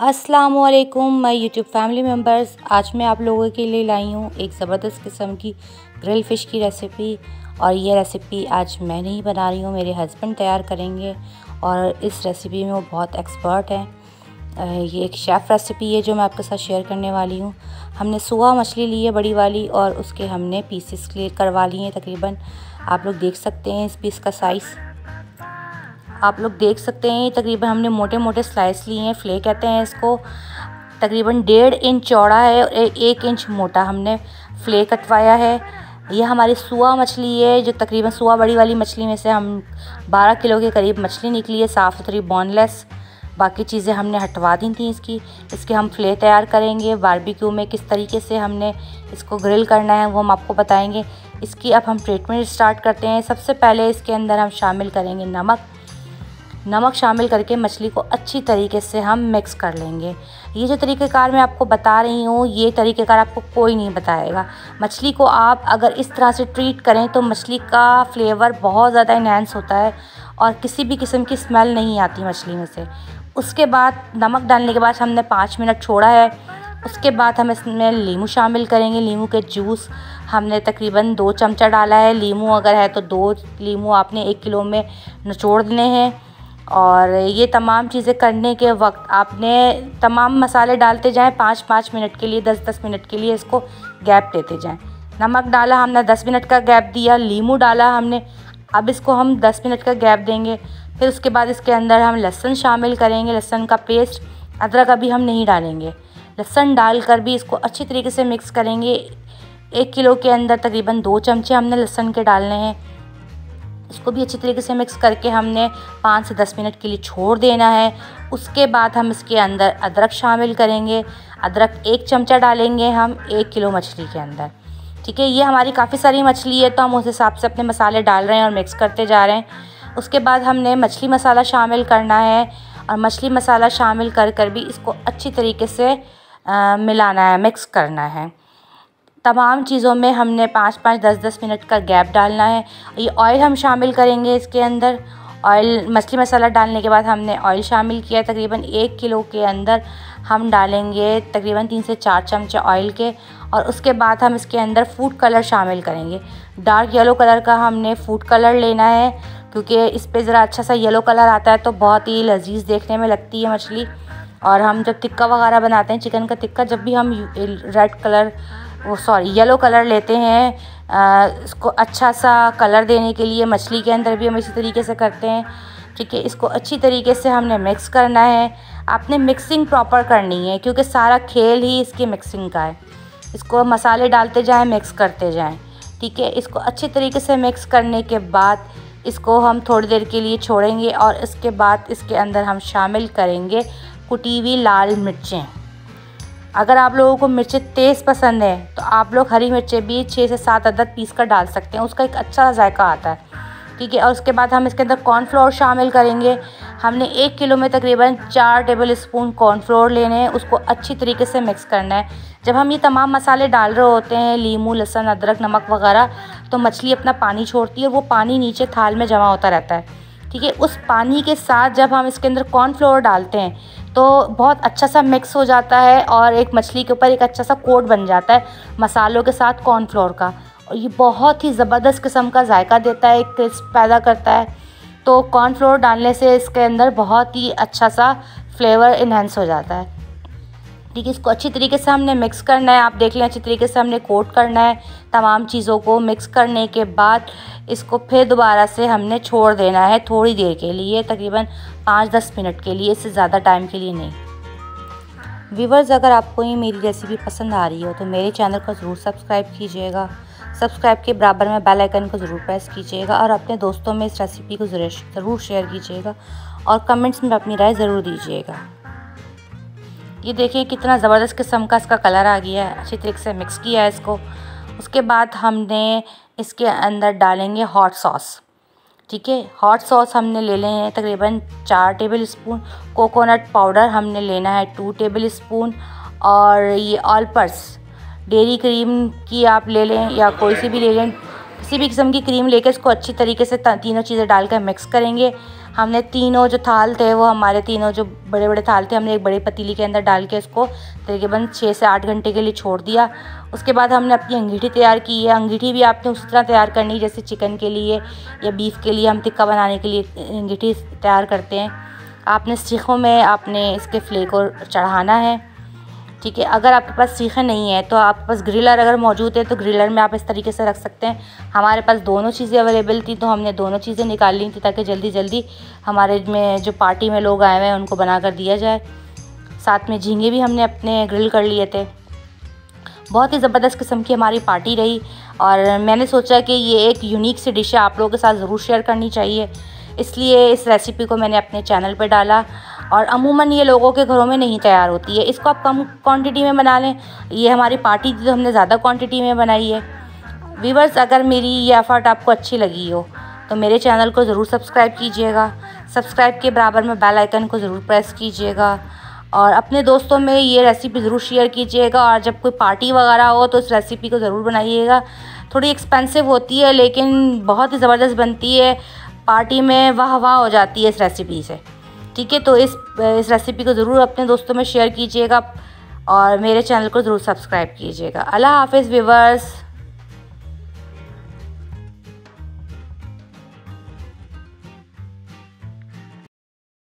असलकुम मैं YouTube family members आज मैं आप लोगों के लिए लाई हूँ एक ज़बरदस्त किस्म की ग्रिल फ़िश की रेसिपी और ये रेसिपी आज मैं नहीं बना रही हूँ, मेरे हस्बैंड तैयार करेंगे। और इस रेसिपी में वो बहुत एक्सपर्ट हैं। ये एक शेफ़ रेसिपी है जो मैं आपके साथ शेयर करने वाली हूँ। हमने सुहा मछली ली है बड़ी वाली और उसके हमने पीसेस क्लियर करवा लिए हैं तकरीबन। आप लोग देख सकते हैं इस पीस का साइज़ आप लोग देख सकते हैं तकरीबन हमने मोटे मोटे स्लाइस लिए हैं फ्ले कहते हैं इसको। तकरीबन डेढ़ इंच चौड़ा है और एक इंच मोटा हमने फ्ले कटवाया है। यह हमारी सुआ मछली है, जो तकरीबन सुआ बड़ी वाली मछली में से हम 12 किलो के करीब मछली निकली है साफ़ सुथरी बोनलेस बाकी चीज़ें हमने हटवा दी थी इसकी। इसके हम फ्ले तैयार करेंगे। बारबेक्यू में किस तरीके से हमने इसको ग्रिल करना है, वो हम आपको बताएँगे। इसकी अब हम ट्रीटमेंट स्टार्ट करते हैं। सबसे पहले इसके अंदर हम शामिल करेंगे नमक। नमक शामिल करके मछली को अच्छी तरीके से हम मिक्स कर लेंगे। ये जो तरीक़ेकार मैं आपको बता रही हूँ, ये तरीक़ेकार आपको कोई नहीं बताएगा। मछली को आप अगर इस तरह से ट्रीट करें तो मछली का फ्लेवर बहुत ज़्यादा इन्हेंस होता है और किसी भी किस्म की स्मेल नहीं आती मछली में से। उसके बाद नमक डालने के बाद हमने पाँच मिनट छोड़ा है। उसके बाद हम इसमें लीमू शामिल करेंगे। लीमू के जूस हमने तकरीबन दो चमचा डाला है। लीमू अगर है तो दो लीमू आपने एक किलो में निचोड़ देने हैं। और ये तमाम चीज़ें करने के वक्त आपने तमाम मसाले डालते जाएँ पाँच पाँच मिनट के लिए, दस दस मिनट के लिए इसको गैप देते जाएँ। नमक डाला हमने, दस मिनट का गैप दिया, लीमू डाला हमने, अब इसको हम दस मिनट का गैप देंगे। फिर उसके बाद इसके अंदर हम लहसुन शामिल करेंगे, लहसुन का पेस्ट, अदरक अभी हम नहीं डालेंगे। लहसुन डालकर भी इसको अच्छी तरीके से मिक्स करेंगे। एक किलो के अंदर तकरीबन दो चमचे हमने लहसुन के डालने हैं। इसको भी अच्छी तरीके से मिक्स करके हमने पाँच से दस मिनट के लिए छोड़ देना है। उसके बाद हम इसके अंदर अदरक शामिल करेंगे। अदरक एक चमचा डालेंगे हम एक किलो मछली के अंदर। ठीक है ये हमारी काफ़ी सारी मछली है तो हम उस हिसाब से अपने मसाले डाल रहे हैं और मिक्स करते जा रहे हैं। उसके बाद हमने मछली मसाला शामिल करना है और मछली मसाला शामिल कर कर भी इसको अच्छी तरीके से आ, मिलाना है मिक्स करना है। तमाम चीज़ों में हमने पाँच पाँच दस दस मिनट का गैप डालना है। ये ऑयल हम शामिल करेंगे इसके अंदर। ऑयल, मछली मसाला डालने के बाद हमने ऑयल शामिल किया तकरीबन एक किलो के अंदर हम डालेंगे तकरीबन तीन से चार चमचे ऑयल के और उसके बाद हम इसके अंदर फ़ूड कलर शामिल करेंगे। डार्क येलो कलर का हमने फ़ूड कलर लेना है क्योंकि इस पर ज़रा अच्छा सा येलो कलर आता है तो बहुत ही लजीज देखने में लगती है मछली। और हम जब टिक्का वगैरह बनाते हैं, चिकन का टिक्का, जब भी हम रेड कलर वो सॉरी येलो कलर लेते हैं। आ, इसको अच्छा सा कलर देने के लिए मछली के अंदर भी हम इसी तरीके से करते हैं। ठीक है इसको अच्छी तरीके से हमने मिक्स करना है। आपने मिक्सिंग प्रॉपर करनी है क्योंकि सारा खेल ही इसकी मिक्सिंग का है। इसको मसाले डालते जाएँ मिक्स करते जाएँ। ठीक है इसको अच्छी तरीके से मिक्स करने के बाद इसको हम थोड़ी देर के लिए छोड़ेंगे और इसके बाद इसके अंदर हम शामिल करेंगे कुटी हुई लाल मिर्चें। अगर आप लोगों को मिर्चें तेज़ पसंद है तो आप लोग हरी मिर्चें भी छः से सात अदद पीस कर डाल सकते हैं। उसका एक अच्छा जायका आता है। ठीक है, और उसके बाद हम इसके अंदर कॉर्नफ्लोर शामिल करेंगे। हमने एक किलो में तकरीबन चार टेबल स्पून कॉर्नफ्लोर लेने हैं। उसको अच्छी तरीके से मिक्स करना है। जब हम ये तमाम मसाले डाल रहे होते हैं, लीमू, लहसुन, अदरक, नमक वगैरह तो मछली अपना पानी छोड़ती है वो पानी नीचे थाल में जमा होता रहता है। ठीक है, उस पानी के साथ जब हम इसके अंदर कॉर्नफ्लोर डालते हैं तो बहुत अच्छा सा मिक्स हो जाता है और एक मछली के ऊपर एक अच्छा सा कोट बन जाता है मसालों के साथ कॉर्नफ्लोर का। और ये बहुत ही ज़बरदस्त किस्म का जायका देता है, एक क्रिस्प पैदा करता है। तो कॉर्नफ्लोर डालने से इसके अंदर बहुत ही अच्छा सा फ्लेवर इन्हेंस हो जाता है। ठीक है, इसको अच्छी तरीके से हमने मिक्स करना है। आप देख लें, अच्छी तरीके से हमने कोट करना है तमाम चीज़ों को मिक्स करने के बाद इसको फिर दोबारा से हमने छोड़ देना है थोड़ी देर के लिए, तकरीबन पाँच दस मिनट के लिए, इससे ज़्यादा टाइम के लिए नहीं। व्यूवर्स अगर आपको ये मेरी रेसिपी पसंद आ रही हो तो मेरे चैनल को ज़रूर सब्सक्राइब कीजिएगा। सब्सक्राइब के बराबर में बेल आइकन को ज़रूर प्रेस कीजिएगा और अपने दोस्तों में इस रेसिपी को ज़रूर शेयर कीजिएगा और कमेंट्स में अपनी राय ज़रूर दीजिएगा। ये देखिए कितना ज़बरदस्त किस्म का इसका कलर आ गया है। अच्छी तरीके से मिक्स किया है इसको। उसके बाद हमने इसके अंदर डालेंगे हॉट सॉस ठीक है? हॉट सॉस हमने ले लें हैं तकरीबन चार टेबल स्पून कोकोनट पाउडर हमने लेना है टू टेबल स्पून और ये ऑलपर्स डेरी क्रीम की आप ले लें या कोई सी भी ले लें। किसी भी किस्म की क्रीम लेकर इसको अच्छी तरीके से तीनों चीज़ें डालकर मिक्स करेंगे। हमने तीनों जो थाल थे, वो हमारे तीनों जो बड़े बड़े थाल थे, हमने एक बड़ी पतीली के अंदर डाल के उसको तकरीबन छः से आठ घंटे के लिए छोड़ दिया। उसके बाद हमने अपनी अंगीठी तैयार की है। अंगीठी भी आपने उस तरह तैयार करनी जैसे चिकन के लिए या बीफ के लिए हम तिक्का बनाने के लिए अंगीठी तैयार करते हैं। आपने सीखों में आपने इसके फ्लेक चढ़ाना है। ठीक है, अगर आपके पास सीखें नहीं है तो आपके पास ग्रिलर अगर मौजूद है तो ग्रिलर में आप इस तरीके से रख सकते हैं। हमारे पास दोनों चीज़ें अवेलेबल थी तो हमने दोनों चीज़ें निकाल ली थी ताकि जल्दी जल्दी हमारे में जो पार्टी में लोग आए हुए हैं, उनको बना कर दिया जाए। साथ में झींगे भी हमने अपने ग्रिल कर लिए थे। बहुत ही ज़बरदस्त किस्म की हमारी पार्टी रही और मैंने सोचा कि ये एक यूनिक सी डिश है, आप लोगों के साथ ज़रूर शेयर करनी चाहिए। इसलिए इस रेसिपी को मैंने अपने चैनल पर डाला और अमूमन ये लोगों के घरों में नहीं तैयार होती है। इसको आप कम क्वांटिटी में बना लें। ये हमारी पार्टी थी तो हमने ज़्यादा क्वांटिटी में बनाई है। वीवर्स अगर मेरी ये एफ़र्ट आपको अच्छी लगी हो तो मेरे चैनल को ज़रूर सब्सक्राइब कीजिएगा। सब्सक्राइब के बराबर में बेल आइकन को ज़रूर प्रेस कीजिएगा। और अपने दोस्तों में ये रेसिपी ज़रूर शेयर कीजिएगा। और जब कोई पार्टी वगैरह हो तो इस रेसिपी को ज़रूर बनाइएगा। थोड़ी एक्सपेंसिव होती है, लेकिन बहुत ही ज़बरदस्त बनती है। पार्टी में वाह वाह हो जाती है इस रेसिपी से। ठीक है तो इस इस रेसिपी को ज़रूर अपने दोस्तों में शेयर कीजिएगा और मेरे चैनल को ज़रूर सब्सक्राइब कीजिएगा। अल्लाह हाफिज़ व्यूवर्स